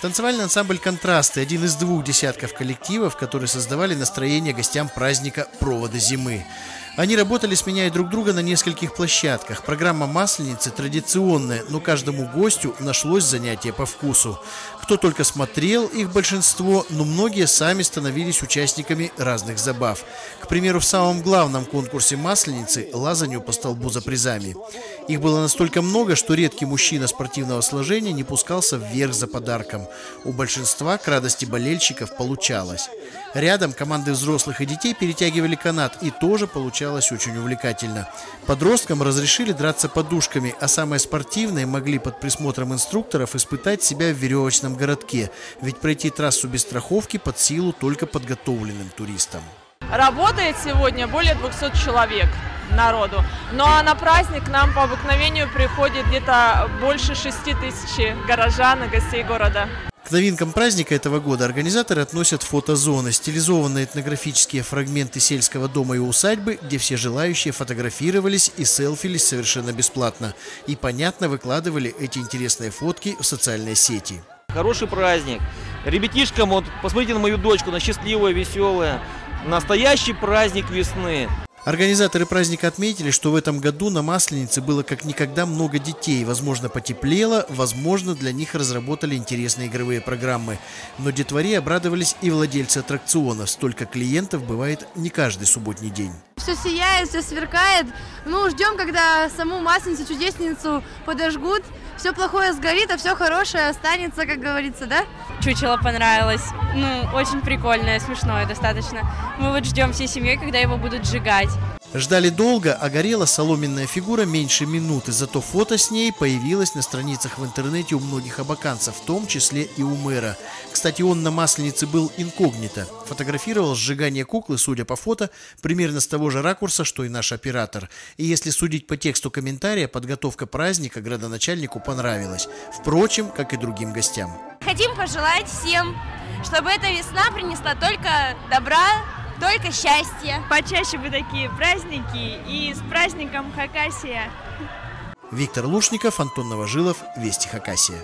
Танцевальный ансамбль «Контрасты» – один из двух десятков коллективов, которые создавали настроение гостям праздника «Проводы зимы». Они работали, сменяя друг друга на нескольких площадках. Программа «Масленицы» традиционная, но каждому гостю нашлось занятие по вкусу. Кто только смотрел, их большинство, но многие сами становились участниками разных забав. К примеру, в самом главном конкурсе «Масленицы» лазанью по столбу за призами. Их было настолько много, что редкий мужчина спортивного сложения не пускался вверх за подарком. У большинства к радости болельщиков получалось. Рядом команды взрослых и детей перетягивали канат, и тоже получалось очень увлекательно. Подросткам разрешили драться подушками, а самые спортивные могли под присмотром инструкторов испытать себя в веревочном городке, ведь пройти трассу без страховки под силу только подготовленным туристам. Работает сегодня более 200 человек народу. Ну а на праздник нам по обыкновению приходит где-то больше 6 тысяч горожан и гостей города. К новинкам праздника этого года организаторы относят фотозоны, стилизованные этнографические фрагменты сельского дома и усадьбы, где все желающие фотографировались и селфились совершенно бесплатно. И, понятно, выкладывали эти интересные фотки в социальные сети. Хороший праздник. Ребятишкам, вот посмотрите на мою дочку, она счастливая, веселая. Настоящий праздник весны. Организаторы праздника отметили, что в этом году на Масленице было как никогда много детей. Возможно, потеплело, возможно, для них разработали интересные игровые программы. Но детворе обрадовались и владельцы аттракционов. Столько клиентов бывает не каждый субботний день. Все сияет, все сверкает. Ну, ждем, когда саму Масленицу, чудесницу подожгут. Все плохое сгорит, а все хорошее останется, как говорится, да? Чучело понравилось. Ну, очень прикольное, смешное достаточно. Мы вот ждем всей семьей, когда его будут сжигать. Ждали долго, а горела соломенная фигура меньше минуты, зато фото с ней появилось на страницах в интернете у многих абаканцев, в том числе и у мэра. Кстати, он на Масленице был инкогнито. Фотографировал сжигание куклы, судя по фото, примерно с того же ракурса, что и наш оператор. И если судить по тексту комментария, подготовка праздника градоначальнику понравилась. Впрочем, как и другим гостям. Хотим пожелать всем, чтобы эта весна принесла только добра, только счастье. Почаще бы такие праздники и с праздником Хакасия. Виктор Лушников, Антон Новожилов, Вести Хакасия.